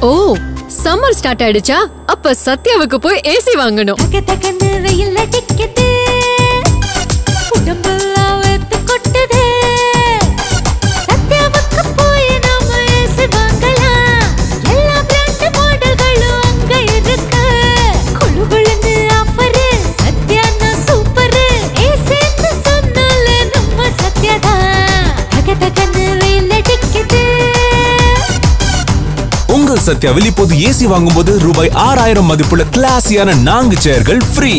ஓ summer start ஆயிடுச்சா? அப்ப சத்யாவுக்கு போய் ஏசி வாங்கணும். உங்கள் சத்யாவில் இப்போது ஏசி வாங்கும்போது ரூபாய் ஆறாயிரம் மதிப்புள்ள கிளாசியான நான்கு சேர்கள் ஃப்ரீ